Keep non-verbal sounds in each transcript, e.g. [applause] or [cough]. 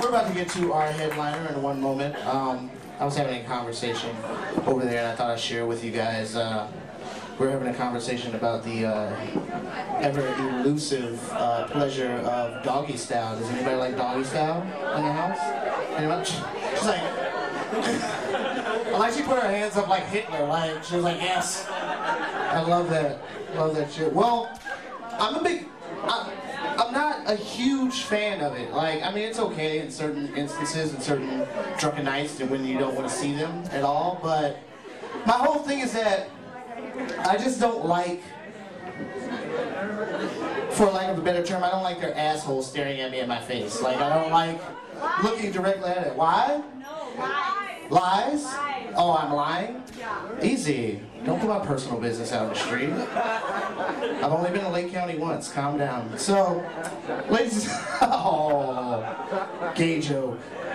we're about to get to our headliner in one moment. Um, I was having a conversation over there, and I thought I'd share with you guys. Uh, we're having a conversation about the uh, ever elusive uh, pleasure of doggy style. Does anybody like doggy style in the house? Anyone? She's like, I like she put her hands up like Hitler. Like she was like, yes. I love that. Love that shit. Well, I'm a big. A huge fan of it. Like, I mean, it's okay in certain instances, in certain drunken nights, and when you don't want to see them at all. But my whole thing is that I just don't like, for lack of a better term, I don't like their asshole staring at me in my face. Like, I don't like looking directly at it. Why? Lies. Lies? Lies. Oh, I'm lying? Yeah. Easy. Don't put my personal business out in the street. I've only been to Lake County once. Calm down. So, ladies, [laughs] oh, gay joke. [laughs]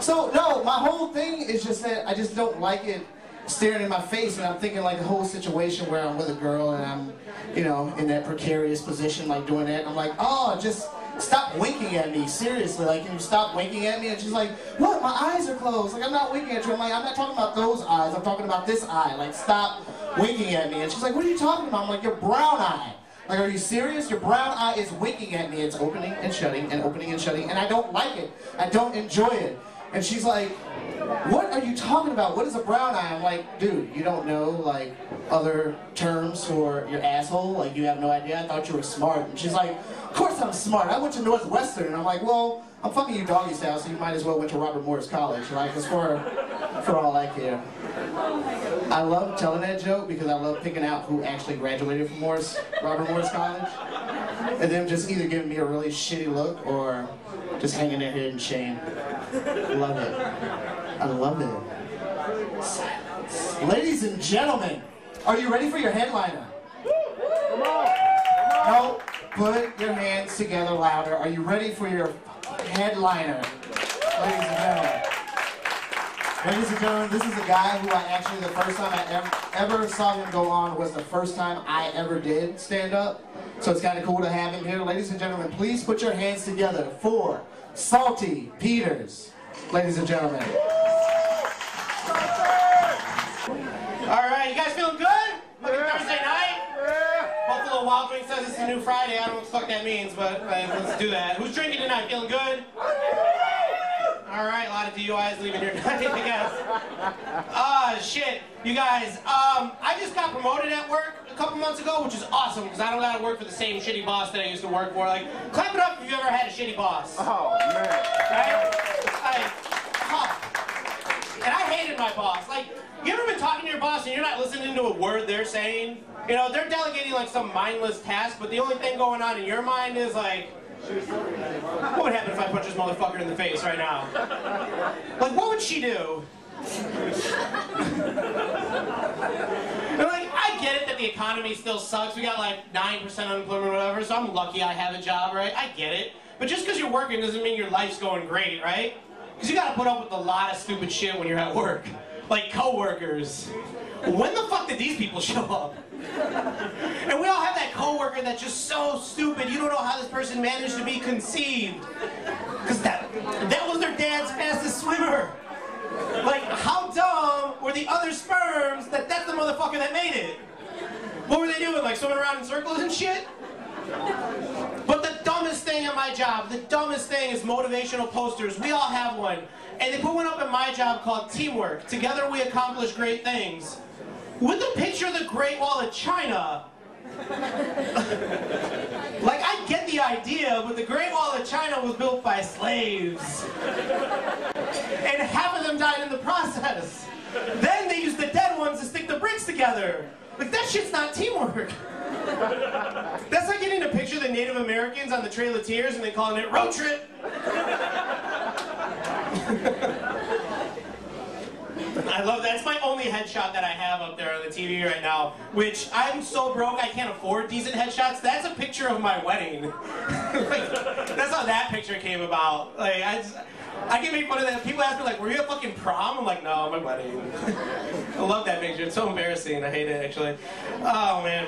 so no, my whole thing is just that I just don't like it staring in my face, and I'm thinking like the whole situation where I'm with a girl and I'm, you know, in that precarious position, like doing that. I'm like, oh, just stop winking at me. Seriously, like, can you stop winking at me? And she's like, what? My eyes are closed. Like, I'm not winking at you. I'm like, I'm not talking about those eyes. I'm talking about this eye. Like, stop winking at me. And she's like, what are you talking about? I'm like, your brown eye. Like, are you serious? Your brown eye is winking at me. It's opening and shutting and opening and shutting, and I don't like it. I don't enjoy it. And she's like, what are you talking about? What is a brown eye? I'm like, dude, you don't know like other terms for your asshole? Like you have no idea? I thought you were smart. And she's like, of course I'm smart. I went to Northwestern. And I'm like, well, I'm fucking you doggy style, so you might as well went to Robert Morris College, right? Because for, for all I care. I love telling that joke because I love picking out who actually graduated from Morris, Robert Morris College. And them just either giving me a really shitty look or just hanging their head in shame. Love it. I love it. Ladies and gentlemen, are you ready for your headliner? Come on. No, put your hands together louder. Are you ready for your headliner? Ladies and gentlemen. Ladies and gentlemen, this is a guy who I actually, the first time I ever, ever saw him go on was the first time I ever did stand up. So it's kind of cool to have him here. Ladies and gentlemen, please put your hands together for Salty Peters. Ladies and gentlemen. All right, you guys feeling good? Looking Thursday night? Buffalo Wild says it's a new Friday. I don't know what the fuck that means, but uh, let's do that. Who's drinking tonight? Feeling good? All right, a lot of DUIs leaving here tonight, [laughs] I guess. Ah, shit. You guys, um, I just got promoted at work a couple months ago, which is awesome because I don't gotta work for the same shitty boss that I used to work for. Like, clap it up if you've ever had a shitty boss. Oh, man. Right? Like. And I hated my boss. Like, you ever been talking to your boss and you're not listening to a word they're saying? You know, they're delegating like some mindless task, but the only thing going on in your mind is like, what would happen if I punch this motherfucker in the face right now? Like, what would she do? [laughs] And like, I get it that the economy still sucks. We got like 9% unemployment or whatever, so I'm lucky I have a job, right? I get it. But just because you're working doesn't mean your life's going great, right? Because you gotta put up with a lot of stupid shit when you're at work. Like coworkers. When the fuck did these people show up? And we all have that coworker that's just so stupid, you don't know how this person managed to be conceived. Because that, that was their dad's fastest swimmer. Like, how dumb were the other sperms that that's the motherfucker that made it? What were they doing? Like swimming around in circles and shit? But the my job, the dumbest thing is motivational posters. We all have one. And they put one up at my job called Teamwork. Together we accomplish great things. With a picture of the Great Wall of China. [laughs] like, I get the idea, but the Great Wall of China was built by slaves. And half of them died in the process. Then they used the dead ones to stick the bricks together. Like, that shit's not teamwork. That's like getting a picture of the Native Americans on the Trail of Tears and then calling it road trip. I love that. It's my only headshot that I have up there on the TV right now, which I'm so broke I can't afford decent headshots. That's a picture of my wedding. [laughs] like, that's how that picture came about. Like, I, just, I get made fun of that. People ask me, like, were you at fucking prom? I'm like, no, my wedding. [laughs] I love that picture. It's so embarrassing. I hate it, actually. Oh, man.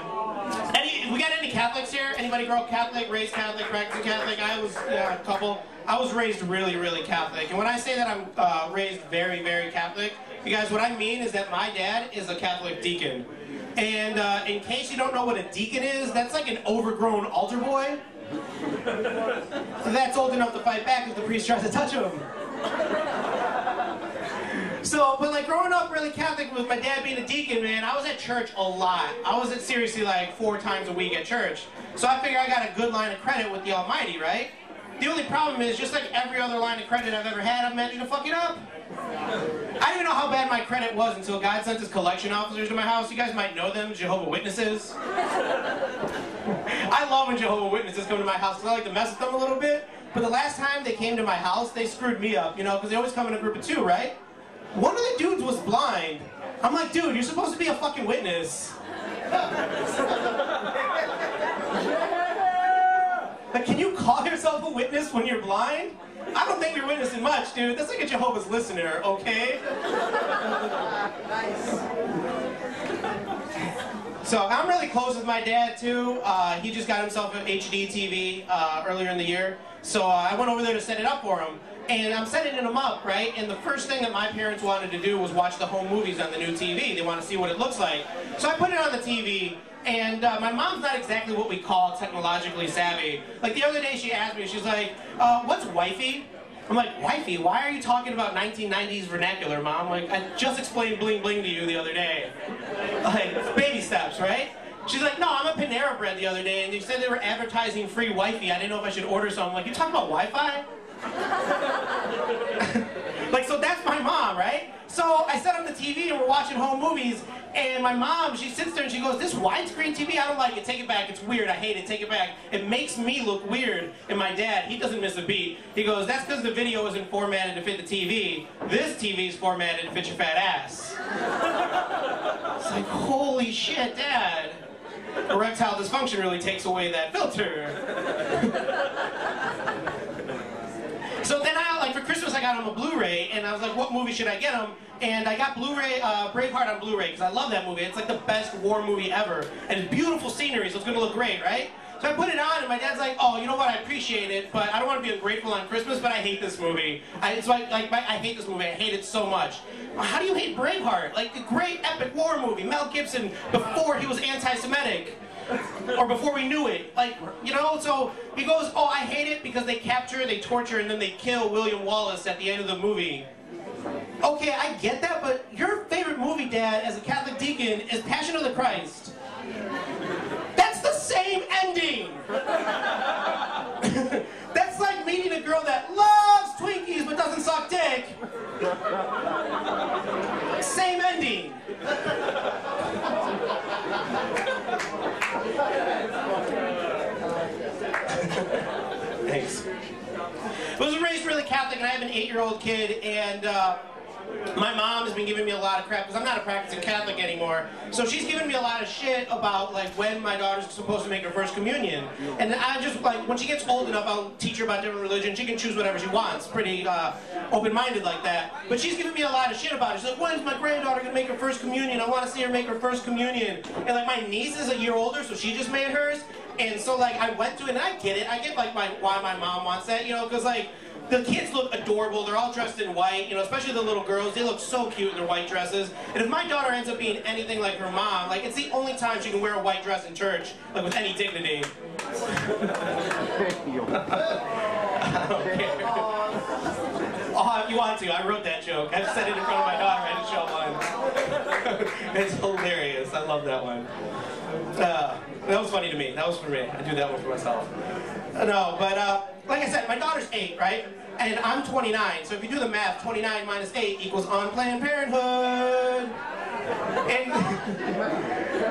Any, we got any Catholics here? Anybody grow up Catholic, raised Catholic, practicing Catholic? I was, yeah, a couple. I was raised really, really Catholic. And when I say that I'm uh, raised very, very Catholic, you guys, what I mean is that my dad is a Catholic deacon. And uh, in case you don't know what a deacon is, that's like an overgrown altar boy. So that's old enough to fight back if the priest tries to touch him. So, but like growing up really Catholic with my dad being a deacon, man, I was at church a lot. I was at seriously like four times a week at church. So I figure I got a good line of credit with the Almighty, right? The only problem is, just like every other line of credit I've ever had, I've managed to fuck it up. I didn't know how bad my credit was until God sent his collection officers to my house. You guys might know them, Jehovah Witnesses. I love when Jehovah Witnesses come to my house because I like to mess with them a little bit. But the last time they came to my house, they screwed me up, you know, because they always come in a group of two, right? One of the dudes was blind. I'm like, dude, you're supposed to be a fucking witness. [laughs] like, can you call yourself a witness when you're blind? I don't think you're witnessing much, dude. That's like a Jehovah's listener, okay? nice. So I'm really close with my dad too. Uh, he just got himself an HD TV uh, earlier in the year, so uh, I went over there to set it up for him. And I'm setting it him up, right? And the first thing that my parents wanted to do was watch the home movies on the new TV. They want to see what it looks like. So I put it on the TV, and uh, my mom's not exactly what we call technologically savvy. Like the other day, she asked me, she's like, uh, "What's wifey?" I'm like, "Wifey? Why are you talking about 1990s vernacular, mom? Like I just explained bling bling to you the other day. Like baby steps, right?" She's like, no, I'm a Panera Bread the other day, and they said they were advertising free Wi-Fi. I didn't know if I should order some. I'm like, you talking about Wi-Fi? [laughs] like, so that's my mom, right? So I set up the TV and we're watching home movies, and my mom, she sits there and she goes, this widescreen TV, I don't like it, take it back, it's weird, I hate it, take it back. It makes me look weird. And my dad, he doesn't miss a beat. He goes, that's because the video isn't formatted to fit the TV. This TV is formatted to fit your fat ass. [laughs] it's like, holy shit, dad. Erectile dysfunction really takes away that filter. [laughs] So then I, like for Christmas, I him a Blu-ray, and I was like, what movie should I get him? And I got Blu-ray, uh, Braveheart on Blu-ray, because I love that movie. It's like the best war movie ever. And it's beautiful scenery, so it's gonna look great, right? So I put it on, and my dad's like, oh, you know what, I appreciate it, but I don't want to be ungrateful on Christmas, but I hate this movie. I, so like, my, I hate this movie, I hate it so much. How do you hate Braveheart? Like, a great epic war movie, Mel Gibson, before he was anti-Semitic or before we knew it. Like, you know, so he goes, oh, I hate it because they capture, they torture, and then they kill William Wallace at the end of the movie. Okay, I get that, but your favorite movie, Dad, as a Catholic deacon, is Passion of the Christ. That's the same ending! [laughs] That's like meeting a girl that loves Twinkies but doesn't suck dick. Same ending. Thanks. I was raised really Catholic, and I have an eight-year-old kid, and uh, my mom has been giving me a lot of crap because I'm not a practicing Catholic anymore. So she's giving me a lot of shit about like when my daughter's supposed to make her first communion. And I just like when she gets old enough, I'll teach her about different religions. She can choose whatever she wants. Pretty uh, open-minded like that. But she's giving me a lot of shit about it. She's like, when's my granddaughter gonna make her first communion? I want to see her make her first communion. And like my niece is a year older, so she just made hers. And so like I went to it, and I get it. I get like my why my mom wants that, you know, because like the kids look adorable. They're all dressed in white, you know, especially the little girls. They look so cute in their white dresses. And if my daughter ends up being anything like her mom, like it's the only time she can wear a white dress in church, like with any dignity. [laughs] Oh, if you want to, I wrote that joke. I said it in front of my daughter at a show once. [laughs] it's hilarious. I love that one. Uh, that was funny to me. That was for me. I do that one for myself. Uh, No, but uh, like I said, my daughter's eight, right? And I'm 29. So if you do the math, 29 minus 8 equals on Planned Parenthood. And,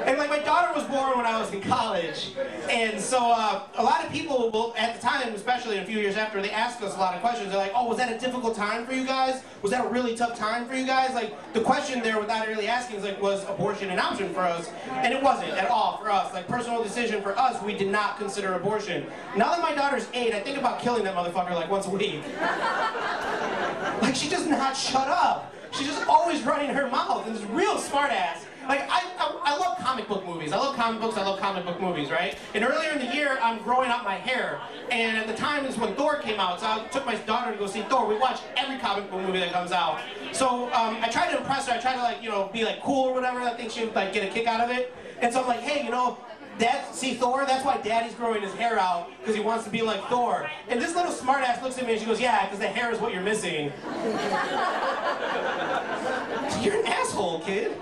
and like my daughter was born when I was in college, and so uh, a lot of people will, at the time, especially a few years after, they ask us a lot of questions. They're like, "Oh, was that a difficult time for you guys? Was that a really tough time for you guys?" Like the question there, without really asking, is like, "Was abortion an option for us?" And it wasn't at all for us. Like personal decision for us, we did not consider abortion. Now that my daughter's eight, I think about killing that motherfucker like once a week. [laughs] like she does not shut up. She's just always running her mouth and this real smart ass. like I, I, I love comic book movies. I love comic books. I love comic book movies, right? And earlier in the year, I'm growing out my hair, and at the time is when Thor came out. So I took my daughter to go see Thor. We watch every comic book movie that comes out. So um, I tried to impress her. I tried to like you know be like cool or whatever. I think she would like get a kick out of it. And so I'm like, hey, you know, Dad, see Thor? That's why Daddy's growing his hair out, because he wants to be like Thor. And this little smartass looks at me and she goes, yeah, because the hair is what you're missing. [laughs] you're an asshole, kid.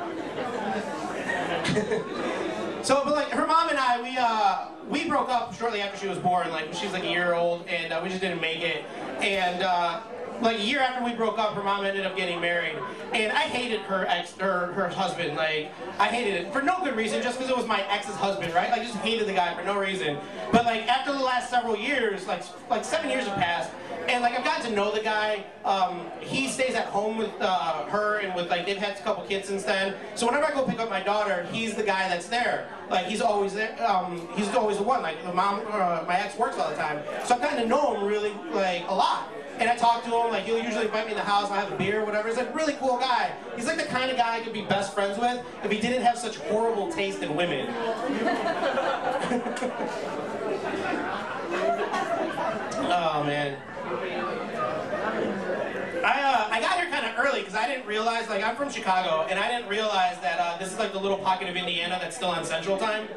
[laughs] so, but like, her mom and I, we, uh, we broke up shortly after she was born. Like, she's like a year old, and uh, we just didn't make it. And, uh, like a year after we broke up, her mom ended up getting married, and I hated her ex, her her husband. Like I hated it for no good reason, just because it was my ex's husband, right? I just hated the guy for no reason. But like after the last several years, like like seven years have passed, and like I've gotten to know the guy. Um, he stays at home with uh, her, and with like they've had a couple kids since then. So whenever I go pick up my daughter, he's the guy that's there. Like he's always there. Um, he's always the one. Like the mom, uh, my ex works all the time, so I've gotten to know him really like a lot. And I talk to him, like he'll usually invite me in the house, I'll have a beer or whatever. He's a really cool guy. He's like the kind of guy I could be best friends with if he didn't have such horrible taste in women. [laughs] oh man. I, uh, I got here kind of early because I didn't realize, like, I'm from Chicago, and I didn't realize that uh, this is like the little pocket of Indiana that's still on Central Time.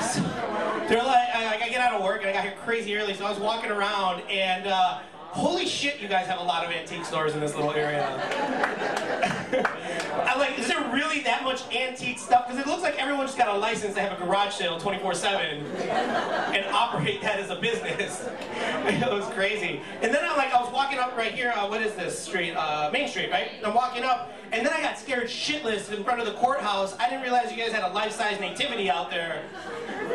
So, [laughs] they're like, I, I get out of work and I got here crazy early, so I was walking around, and uh, holy shit, you guys have a lot of antique stores in this little area. [laughs] I'm like, is there really that much antique stuff? Because it looks like everyone just got a license to have a garage sale 24-7 and operate that as a business. [laughs] it was crazy. And then I'm like, I was walking up right here, uh, what is this street? Uh, Main Street, right? I'm walking up, and then I got scared shitless in front of the courthouse. I didn't realize you guys had a life-size nativity out there.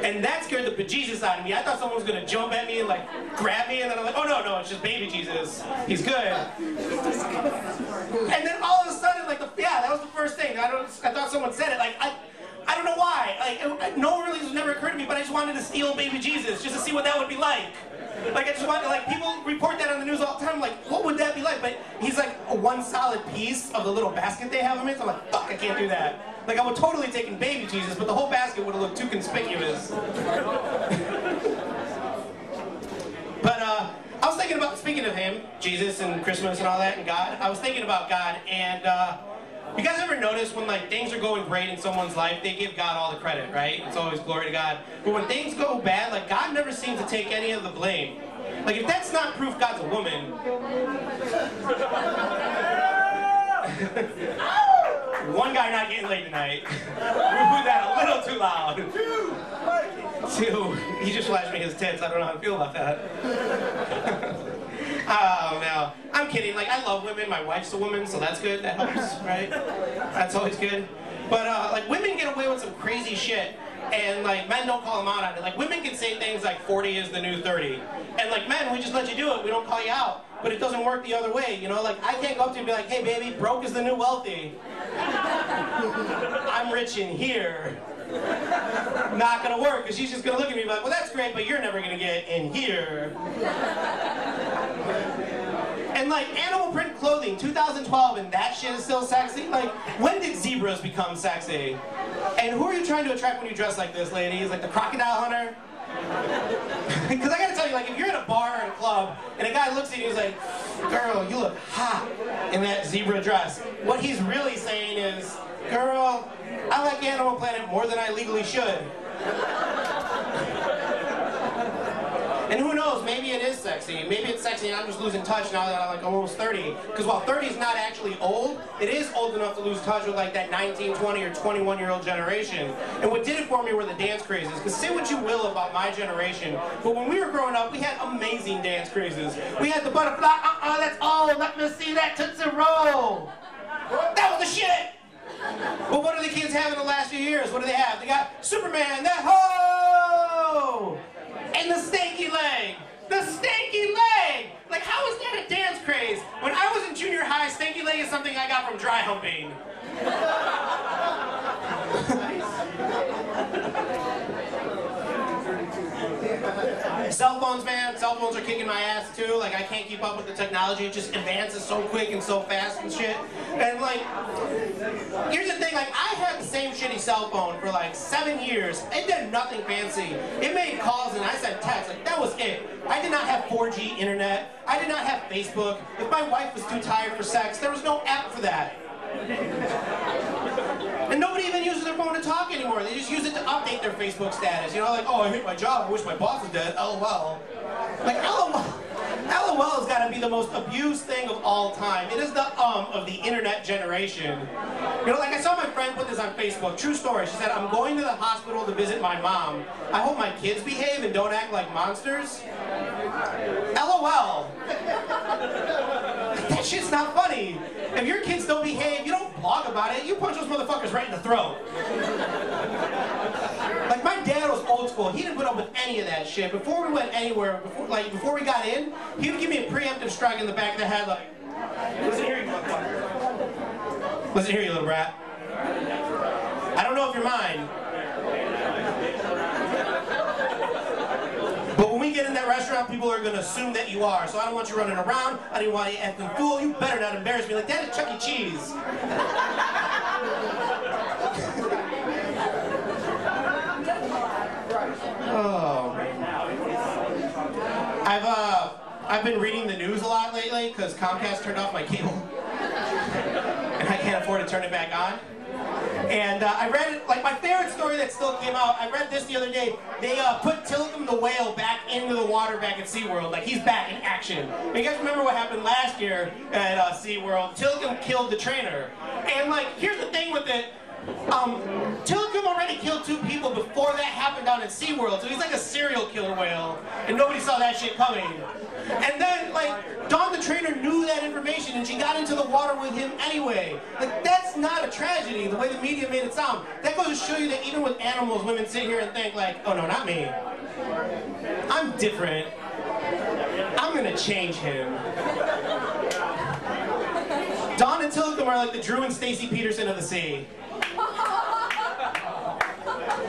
And that scared the bejesus out of me. I thought someone was gonna jump at me and like grab me, and then I'm like, oh no, no, it's just baby Jesus. He's good. And then all of a sudden, like the yeah, that was the first thing. I don't. I thought someone said it. Like I. I don't know why. Like, no really never occurred to me, but I just wanted to steal baby Jesus just to see what that would be like. Like I just want like people report that on the news all the time. Like, what would that be like? But he's like one solid piece of the little basket they have him in. So I'm like, fuck, I can't do that. Like I would totally take in baby Jesus, but the whole basket would have looked too conspicuous. but uh, I was thinking about speaking of him, Jesus and Christmas and all that, and God. I was thinking about God, and uh, you guys ever notice when like things are going great in someone's life, they give God all the credit, right? It's always glory to God. But when things go bad, like God never seems to take any of the blame. Like if that's not proof God's a woman. [laughs] One guy not getting laid tonight. [laughs] we put that a little too loud. Two. He just flashed me his tits. I don't know how to feel about that. [laughs] oh no. I'm kidding. Like I love women. My wife's a woman, so that's good. That helps, [laughs] right? That's always good. But uh, like women get away with some crazy shit and like men don't call them out on it. Like women can say things like 40 is the new 30. And like men, we just let you do it. We don't call you out. But it doesn't work the other way, you know? Like I can't go up to you and be like, hey baby, broke is the new wealthy. [laughs] I'm rich in here. Not gonna work, because she's just gonna look at me and be like, well that's great, but you're never gonna get in here. Like animal print clothing, 2012, and that shit is still sexy? Like, when did zebras become sexy? And who are you trying to attract when you dress like this, ladies? Like the crocodile hunter? [laughs] Because I gotta tell you, like, if you're at a bar or a club, and a guy looks at you and he's like, girl, you look hot in that zebra dress, what he's really saying is, girl, I like Animal Planet more than I legally should. And who knows, maybe it is sexy. Maybe it's sexy and I'm just losing touch now that I'm like almost 30. Because while 30 is not actually old, it is old enough to lose touch with like that 19, 20, or 21 year old generation. And what did it for me were the dance crazes. Because say what you will about my generation, but when we were growing up, we had amazing dance crazes. We had the butterfly, uh-uh, that's all, let me see that Tootsie Roll. That was the shit! But what do the kids have in the last few years? What do they have? They got Superman, that ho! And the stanky leg. The stanky leg! Like, how is that a dance craze? When I was in junior high, stanky leg is something I got from dry humping. Cell phones, man. Cell phones are kicking my ass too. Like I can't keep up with the technology. It just advances so quick and so fast and shit. And like, here's the thing. Like I had the same shitty cell phone for like seven years. It did nothing fancy. It made calls and I sent texts. Like that was it. I did not have 4G internet. I did not have Facebook. If my wife was too tired for sex, there was no app for that. And nobody even uses their phone to talk anymore. They just use it to update their Facebook status. You know, like, oh, I hate my job. I wish my boss was dead. LOL. Like, LOL. LOL has got to be the most abused thing of all time. It is the um of the internet generation. You know, like I saw my friend put this on Facebook. True story. She said, I'm going to the hospital to visit my mom. I hope my kids behave and don't act like monsters. LOL. [laughs] that shit's not funny. If your kids don't behave, you don't blog about it. You punch those motherfuckers right in the throat. Like my dad was old school. He didn't put up with any of that shit. Before we went anywhere, before like before we got in, he would give me a preemptive strike in the back of the head, like, "Listen here, you motherfucker. Listen here, you little rat. I don't know if you're mine." But when we get in restaurant, people are gonna assume that you are. So I don't want you running around. I don't want you acting fool. You better not embarrass me like that is Chuck E. Cheese. oh. I've uh, I've been reading the news a lot lately because Comcast turned off my cable, and I can't afford to turn it back on. And uh, I read like my favorite story that still came out, I read this the other day. They uh, put Tilikum the whale back into the water back at SeaWorld. Like he's back in action. And you guys remember what happened last year at uh, SeaWorld? Tilikum killed the trainer. And like, here's the thing with it. Um, Tilikum already killed two people before that happened down at SeaWorld, so he's like a serial killer whale, and nobody saw that shit coming. And then, like, Dawn the trainer knew that information, and she got into the water with him anyway. Like, that's not a tragedy, the way the media made it sound. That goes to show you that even with animals, women sit here and think, like, oh no, not me. I'm different. I'm gonna change him. Dawn and Tilikum are like the Drew and Stacy Peterson of the sea.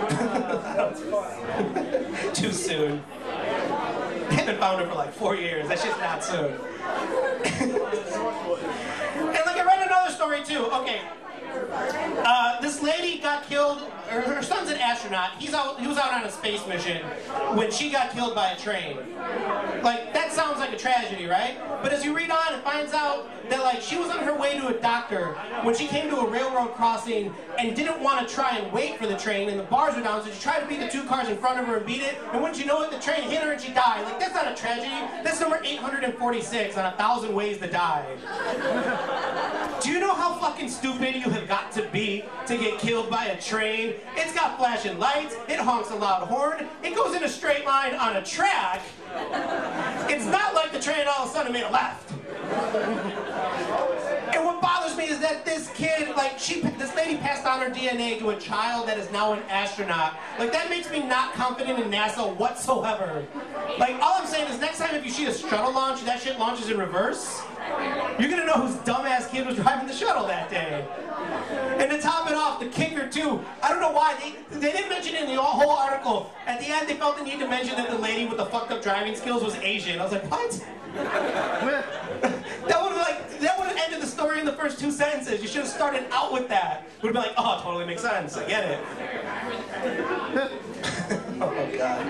[laughs] Too soon. They haven't found her for like four years. That's just not soon. [laughs] and like I read another story too. Okay. Uh, this lady got killed. Her, her son's an astronaut. He's out. He was out on a space mission when she got killed by a train. Like that a tragedy, right? But as you read on, it finds out that like she was on her way to a doctor when she came to a railroad crossing and didn't want to try and wait for the train, and the bars were down, so she tried to beat the two cars in front of her and beat it. And wouldn't you know it, the train hit her and she died. Like that's not a tragedy. That's number 846 on a thousand ways to die. [laughs] Do you know how fucking stupid you have got to be to get killed by a train? It's got flashing lights, it honks a loud horn, it goes in a straight line on a track. It's not like the train all of a sudden made a left. And what bothers me is that this kid, like, she, this lady passed on her DNA to a child that is now an astronaut. Like, that makes me not confident in NASA whatsoever. Like, all I'm saying is next time if you see a shuttle launch, that shit launches in reverse, you're gonna know whose dumbass kid was driving the shuttle that day. And to top it off, the kicker too, I don't know why, they, they didn't mention it in the whole article. At the end, they felt the need to mention that the lady with the fucked up driving skills was Asian. I was like, what? [laughs] that would have like that would have ended the story in the first two sentences. You should have started out with that. Would have been like, oh, totally makes sense. I get it. [laughs] oh god.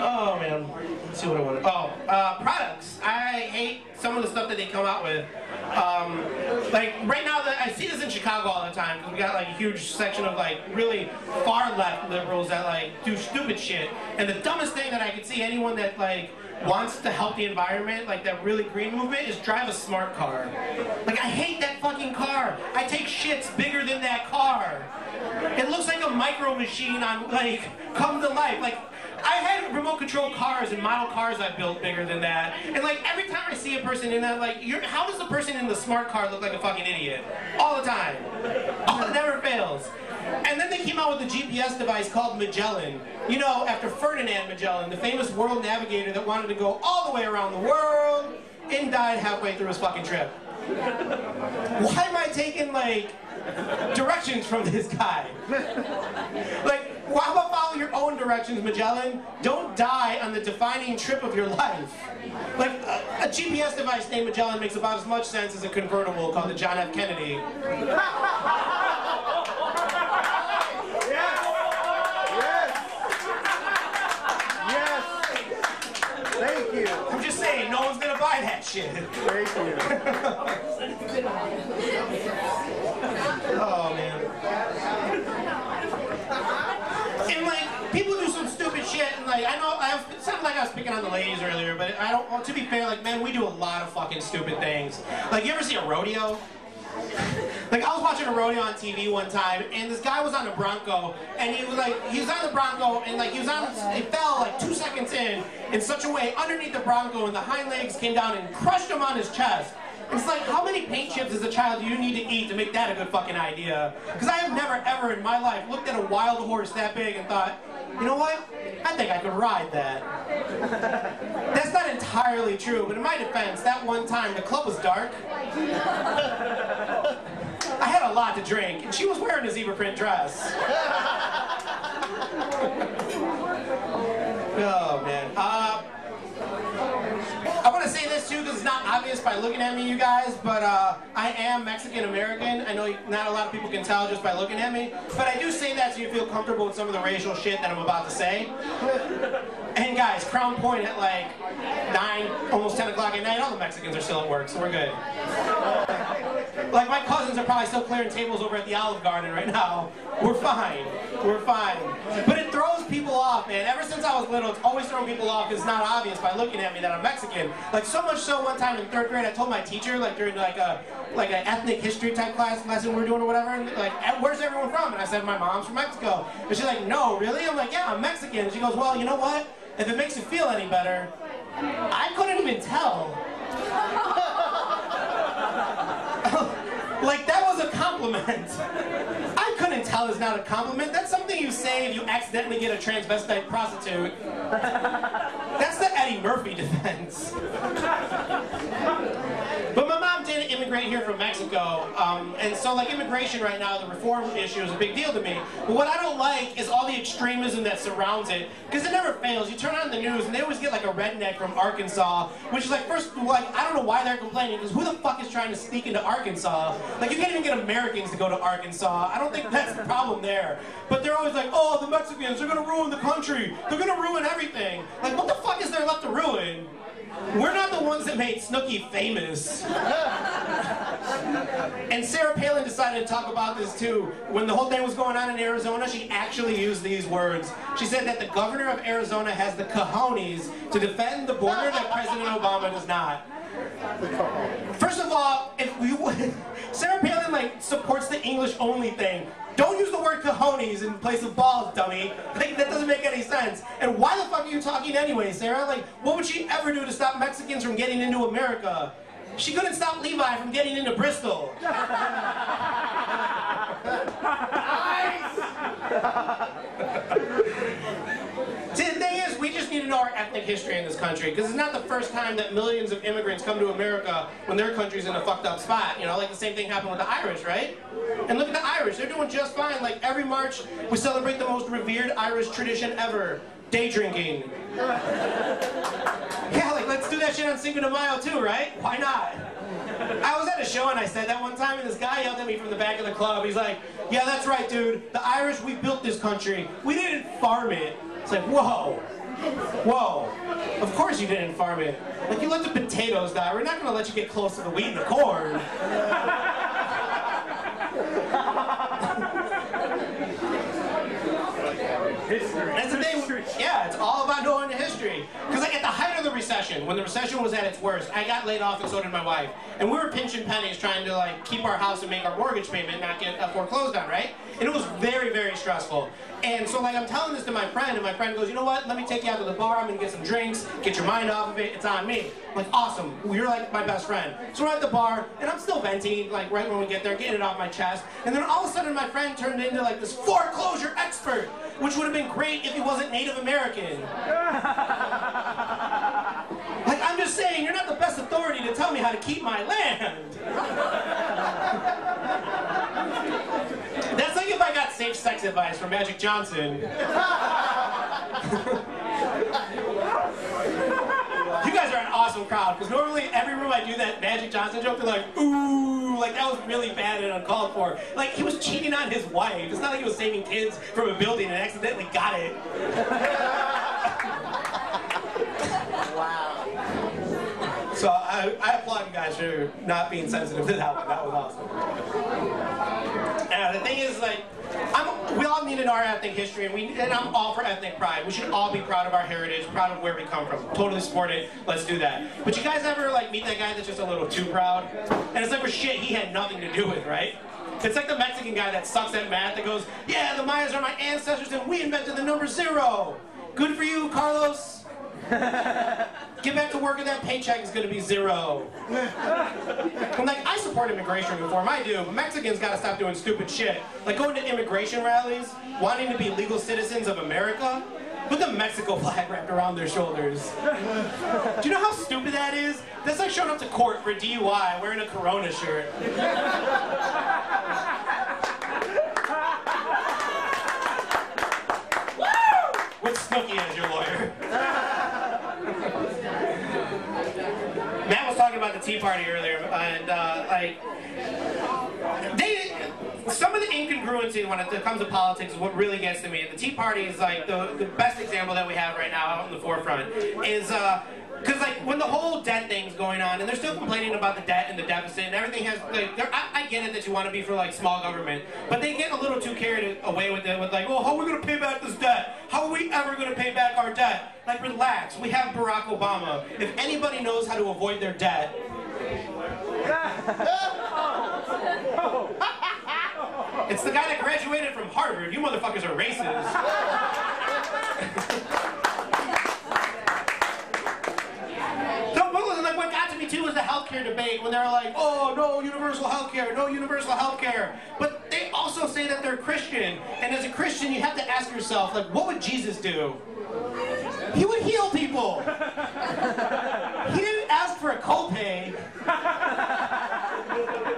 Oh man. Let's see what I want. Oh, uh, products. I hate some of the stuff that they come out with. Um, like right now, that I see this in Chicago all the time we got like a huge section of like really far left liberals that like do stupid shit. And the dumbest thing that I could see anyone that like wants to help the environment, like that really green movement, is drive a smart car. Like I hate that fucking car. I take shits bigger than that car. It looks like a micro machine on like come to life. Like I had remote control cars and model cars I built bigger than that. And like every time I see a person in that, like, how does the person in the smart car look like a fucking idiot? All the time. Oh, it never fails. And then they came out with a GPS device called Magellan. You know, after Ferdinand Magellan, the famous world navigator that wanted to go all the way around the world and died halfway through his fucking trip. Why am I taking like directions from this guy. Like, how about follow your own directions, Magellan? Don't die on the defining trip of your life. Like, a, a GPS device named Magellan makes about as much sense as a convertible called the John F. Kennedy. Yes. Thank you. I'm just saying, no one's gonna buy that shit. Thank you. Oh man. And like people do some stupid shit, and like I know I it sounded like I was picking on the ladies earlier, but I don't. Well, to be fair, like man, we do a lot of fucking stupid things. Like you ever see a rodeo? Like I was watching a rodeo on TV one time, and this guy was on a Bronco, and he was like, he was on the Bronco, and like he was on, it fell like two seconds in, in such a way underneath the Bronco, and the hind legs came down and crushed him on his chest. It's like, how many paint chips as a child do you need to eat to make that a good fucking idea? Because I have never ever in my life looked at a wild horse that big and thought, you know what? I think I could ride that. [laughs] That's not entirely true, but in my defense, that one time the club was dark. [laughs] I had a lot to drink, and she was wearing a zebra print dress. [laughs] oh man. Uh, I want to say too because it's not obvious by looking at me, you guys, but uh, I am Mexican American. I know not a lot of people can tell just by looking at me, but I do say that so you feel comfortable with some of the racial shit that I'm about to say. And guys, Crown Point at like 9, almost 10 o'clock at night, all the Mexicans are still at work, so we're good. Like my cousins are probably still clearing tables over at the Olive Garden right now. We're fine. We're fine. But it throws people off, man. Ever since I was little, it's always thrown people off because it's not obvious by looking at me that I'm Mexican. Like so much so, one time in third grade, I told my teacher, like during like a like an ethnic history type class lesson we are doing or whatever, and like, where's everyone from? And I said, my mom's from Mexico. And she's like, no, really? I'm like, yeah, I'm Mexican. And she goes, well, you know what? If it makes you feel any better, I couldn't even tell. [laughs] like that was a compliment. [laughs] I couldn't tell is not a compliment. That's something you say if you accidentally get a transvestite prostitute. [laughs] That's the Eddie Murphy defense. [laughs] Immigrate here from Mexico, um, and so like immigration right now, the reform issue is a big deal to me. But what I don't like is all the extremism that surrounds it, because it never fails. You turn on the news, and they always get like a redneck from Arkansas, which is like first, like I don't know why they're complaining, because who the fuck is trying to sneak into Arkansas? Like you can't even get Americans to go to Arkansas. I don't think that's the problem there. But they're always like, oh, the Mexicans, they're gonna ruin the country. They're gonna ruin everything. Like what the fuck is there left to ruin? We're not the ones that made Snooki famous. and Sarah Palin decided to talk about this too. When the whole thing was going on in Arizona, she actually used these words. She said that the governor of Arizona has the cojones to defend the border that President Obama does not. First of all, if we would, [laughs] Sarah Palin like supports the English only thing. Don't use the word cojones in place of balls, dummy. Like, that doesn't make any sense. And why the fuck are you talking anyway, Sarah? Like, what would she ever do to stop Mexicans from getting into America? She couldn't stop Levi from getting into Bristol. [laughs] See, [laughs] the thing is, we just need to know our ethnic history in this country, because it's not the first time that millions of immigrants come to America when their country's in a fucked up spot. You know, like the same thing happened with the Irish, right? And look at the Irish, they're doing just fine. Like every March, we celebrate the most revered Irish tradition ever, day drinking. [laughs] Yeah, like let's do that shit on Cinco de Mayo too, right? Why not? I was at a show and I said that one time, and this guy yelled at me from the back of the club. He's like, "Yeah, that's right, dude. The Irish, we built this country. We didn't farm it." It's like, whoa, whoa. Of course you didn't farm it. Like you let the potatoes die. We're not gonna let you get close to the wheat and the corn. History. That's the thing. Yeah, it's all about knowing the history. Recession, when the recession was at its worst, I got laid off and so did my wife. And we were pinching pennies trying to like keep our house and make our mortgage payment, not get foreclosed on, right? And it was very, very stressful. And so like I'm telling this to my friend, and my friend goes, you know what? Let me take you out to the bar. I'm gonna get some drinks, get your mind off of it. It's on me. I'm like awesome. You're like my best friend. So we're at the bar, and I'm still venting, like right when we get there, getting it off my chest. And then all of a sudden, my friend turned into like this foreclosure expert, which would have been great if he wasn't Native American. [laughs] Saying, you're not the best authority to tell me how to keep my land. That's like if I got safe sex advice from Magic Johnson. you guys are an awesome crowd because normally every room I do that Magic Johnson joke, they're like, ooh, like that was really bad and uncalled for. Like he was cheating on his wife. It's not like he was saving kids from a building and accidentally got it. So I, I applaud you guys for not being sensitive to that one. That was awesome. And the thing is, like, I'm, we all need an our ethnic history, and we and I'm all for ethnic pride. We should all be proud of our heritage, proud of where we come from. Totally support it. Let's do that. But you guys ever like meet that guy that's just a little too proud? And it's like for shit he had nothing to do with, right? It's like the Mexican guy that sucks at math that goes, "Yeah, the Mayas are my ancestors, and we invented the number zero. Good for you, Carlos." [laughs] Get back to work and that paycheck is gonna be zero. [laughs] I'm like, I support immigration reform, I do, but Mexicans gotta stop doing stupid shit. Like going to immigration rallies, wanting to be legal citizens of America, with the Mexico flag wrapped around their shoulders. [laughs] Do you know how stupid that is? That's like showing up to court for DUI wearing a Corona shirt. With Snooki as your lawyer. Matt was talking about the Tea Party earlier, and uh, like they, some of the incongruency when it comes to politics is what really gets to me. The Tea Party is like the, the best example that we have right now out in the forefront. Is because like when the whole debt thing's going on, and they're still complaining about the debt and the deficit, and everything has like I, I get it that you want to be for like small government, but they get a little too carried away with it with like, well, how are we going to pay back this debt? How are we ever going to pay back our debt? Like, relax. We have Barack Obama. If anybody knows how to avoid their debt, [laughs] it's the guy that graduated from Harvard. You motherfuckers are racist. [laughs] No, like what got to me too was the healthcare debate when they're like, oh no universal healthcare, no universal healthcare. But they also say that they're Christian, and as a Christian, you have to ask yourself, like, what would Jesus do? He would heal people. [laughs] He didn't ask for a copay.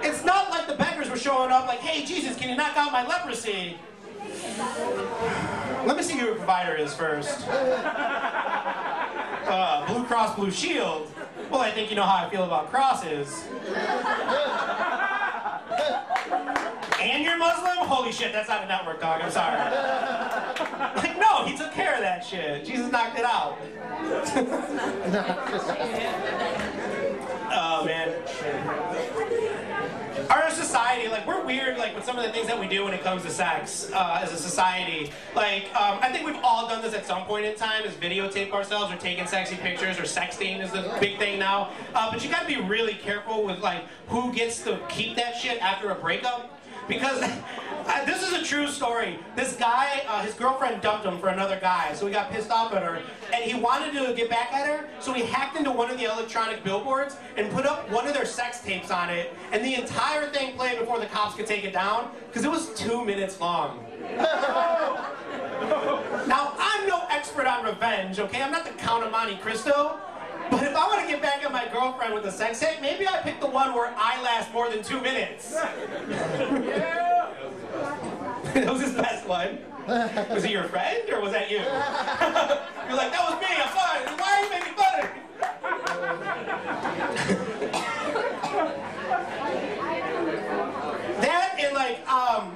It's not like the beggars were showing up like, hey Jesus, can you knock out my leprosy? Let me see who your provider is first. Uh, Blue Cross Blue Shield. Well, I think you know how I feel about crosses. And you're Muslim? Holy shit, that's not a network, dog. I'm sorry. Like, no, he took care of that shit. Jesus knocked it out. [laughs] man. Our society, like, we're weird, like, with some of the things that we do when it comes to sex uh, as a society. Like, um, I think we've all done this at some point in time, is videotape ourselves or taking sexy pictures or sexting is the big thing now. Uh, but you gotta be really careful with, like, who gets to keep that shit after a breakup. Because [laughs] uh, this is a true story. This guy, uh, his girlfriend dumped him for another guy, so he got pissed off at her, and he wanted to get back at her, so he hacked into one of the electronic billboards and put up one of their sex tapes on it, and the entire thing played before the cops could take it down, because it was two minutes long. [laughs] Now, I'm no expert on revenge, okay? I'm not the Count of Monte Cristo. But if I want to get back at my girlfriend with a sex tape, maybe I pick the one where I last more than two minutes. [laughs] [laughs] [laughs] that was his best one. Was he your friend or was that you? [laughs] You're like, that was me, I'm sorry. Why are you making fun of me? [laughs] that and like, um,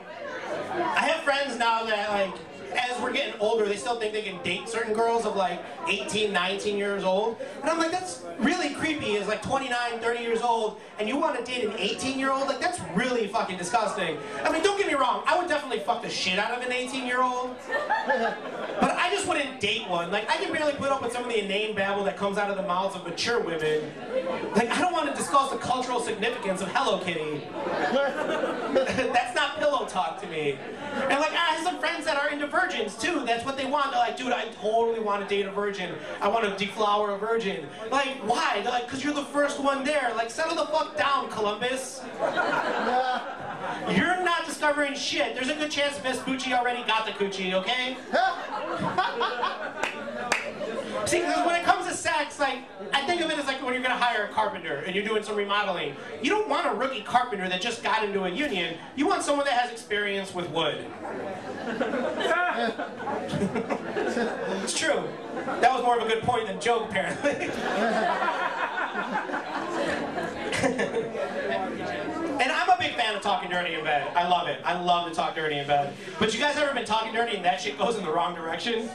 I have friends now that like, as we're getting older, they still think they can date certain girls of like 18, 19 years old. And I'm like, that's really creepy is like 29, 30 years old, and you want to date an 18 year old? Like, that's really fucking disgusting. I mean, don't get me wrong, I would definitely fuck the shit out of an 18 year old. [laughs] But I just wouldn't date one. Like, I can barely put up with some of the inane babble that comes out of the mouths of mature women. Like, I don't want to discuss the cultural significance of Hello Kitty. [laughs] That's not pillow talk to me. And like, I have some friends that are into virgins too. That's what they want. They're like, dude, I totally want to date a virgin. I want to deflower a virgin. Like, why? They're like, because you're the first one there. Like, settle the fuck down, Columbus. [laughs] You're not discovering shit. There's a good chance Vespucci already got the coochie, okay? [laughs] See, 'cause when it comes to sex, like, I think of it as like when you're gonna hire a carpenter and you're doing some remodeling, you don't want a rookie carpenter that just got into a union. You want someone that has experience with wood. [laughs] it's true. That was more of a good point than joke, apparently. [laughs] A big fan of talking dirty in bed. I love it. I love to talk dirty in bed. But you guys ever been talking dirty and that shit goes in the wrong direction?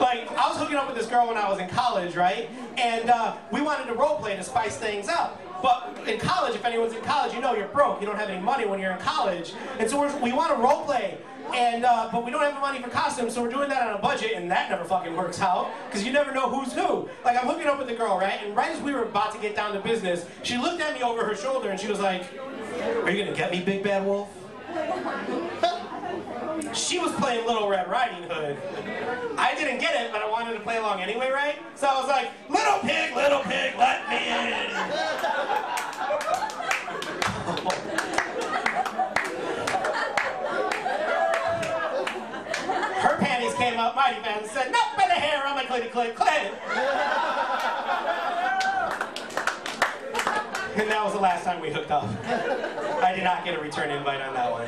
Like, I was hooking up with this girl when I was in college, right? And uh, we wanted to role play to spice things up. But in college, if anyone's in college, you know you're broke. You don't have any money when you're in college. And so we want to role play. And, uh, but we don't have the money for costumes, so we're doing that on a budget, and that never fucking works out, because you never know who's who. Like, I'm hooking up with the girl, right? And right as we were about to get down to business, she looked at me over her shoulder, and she was like, are you gonna get me, Big Bad Wolf? [laughs] She was playing Little Red Riding Hood. I didn't get it, but I wanted to play along anyway, right? So I was like, Little pig, little pig, let me in. Her panties came up mighty fast and said, Nope, by the hair on my clitty clit clit. And [laughs] that was the last time we hooked up. [laughs] I did not get a return invite on that one.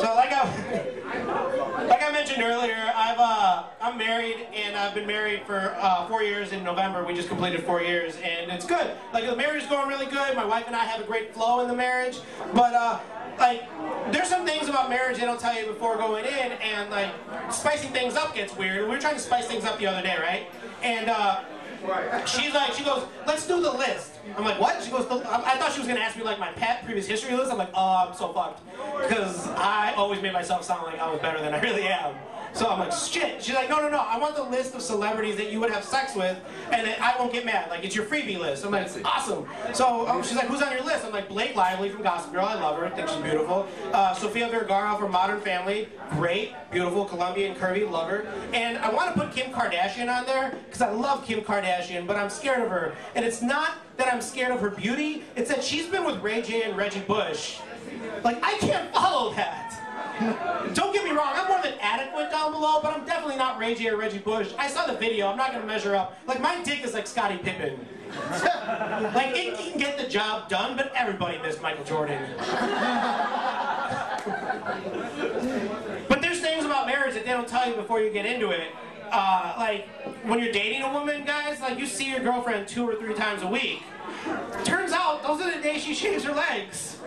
So like I, [laughs] like I mentioned earlier, I've uh, I'm married and I've been married for uh, four years. In November, we just completed four years, and it's good. Like the marriage is going really good. My wife and I have a great flow in the marriage, but uh, like there's some things about marriage they don't tell you before going in, and like spicing things up gets weird. We were trying to spice things up the other day, right? And uh, She's like, she goes, let's do the list. I'm like, what? She goes, I thought she was gonna ask me like my pet previous history list. I'm like, oh, I'm so fucked. Because I always made myself sound like I was better than I really am. So I'm like, shit. She's like, no, no, no. I want the list of celebrities that you would have sex with, and I won't get mad. Like, it's your freebie list. I'm like, awesome. So um, she's like, who's on your list? I'm like, Blake Lively from Gossip Girl. I love her. I think she's beautiful. Uh, Sofia Vergara from Modern Family. Great, beautiful, Colombian, curvy, love her. And I want to put Kim Kardashian on there because I love Kim Kardashian, but I'm scared of her. And it's not that I'm scared of her beauty. It's that she's been with Ray J and Reggie Bush. Like, I can't follow that. Don't get me wrong, I'm more than adequate down below, but I'm definitely not Ray J or Reggie Bush. I saw the video, I'm not gonna measure up. Like, my dick is like Scottie Pippen. [laughs] like, it can get the job done, but everybody missed Michael Jordan. but there's things about marriage that they don't tell you before you get into it. Uh, like, when you're dating a woman, guys, like, you see your girlfriend two or three times a week. Turns out, those are the days she shaves her legs.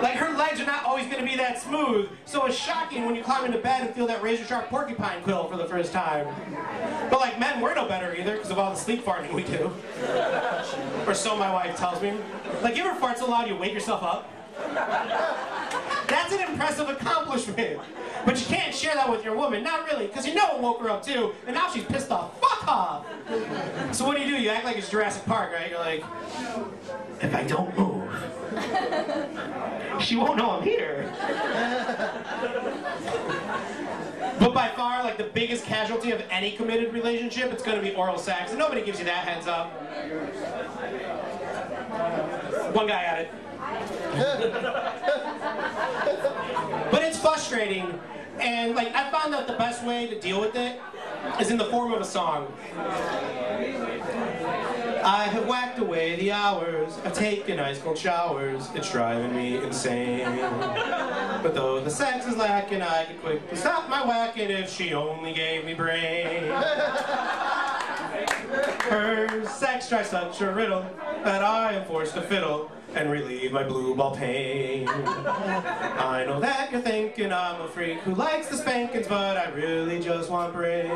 Like, her legs are not always going to be that smooth, so it's shocking when you climb into bed and feel that razor-sharp porcupine quill for the first time. But, like, men, we're no better either because of all the sleep farting we do. Or so my wife tells me. Like, you ever fart so loud you wake yourself up? That's an impressive accomplishment. But you can't share that with your woman. Not really, because you know it woke her up too, and now she's pissed off. Fuck off! So what do you do? You act like it's Jurassic Park, right? You're like, if I don't move, she won't know I'm here. But by far, like the biggest casualty of any committed relationship, it's gonna be oral sex. And nobody gives you that heads up. One guy at it. But it's frustrating, and like I found out the best way to deal with it is in the form of a song. I have whacked away the hours, I've taken ice cold showers, it's driving me insane. But though the sex is lacking, I could quickly stop my whacking if she only gave me brain. Her sex drives such a riddle that I am forced to fiddle and relieve my blue ball pain. I know that you're thinking I'm a freak who likes the spankings, but I really just want brain.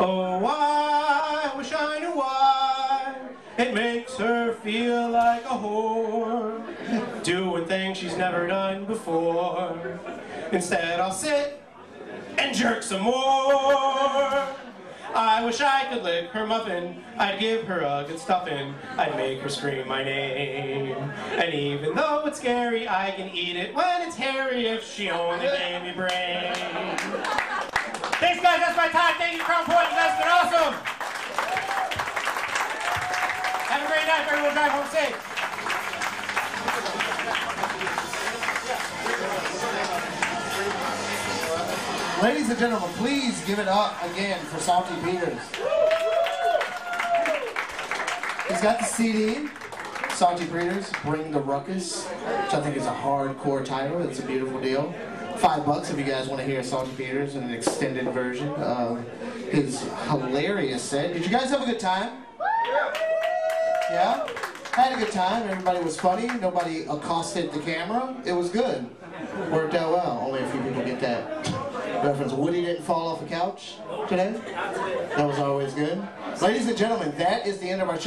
Oh, why, I wish I knew why it makes her feel like a whore, doing things she's never done before. Instead, I'll sit and jerk some more. I wish I could lick her muffin. I'd give her a good stuffing. I'd make her scream my name. And even though it's scary, I can eat it when it's hairy if she only gave me brain. Thanks guys, that's my time. Thank you, Crown Point. Have been awesome. Have a great night. Everyone drive home safe. Ladies and gentlemen, please give it up again for Salty Peters. He's got the CD, Salty Peters, Bring the Ruckus, which I think is a hardcore title. It's a beautiful deal. Five bucks if you guys want to hear Salty Peters in an extended version of his hilarious set. Did you guys have a good time? Yeah? Had a good time. Everybody was funny. Nobody accosted the camera. It was good. Worked out well. Only a few people get that reference. Woody didn't fall off the couch today. That was always good. Ladies and gentlemen, that is the end of our show.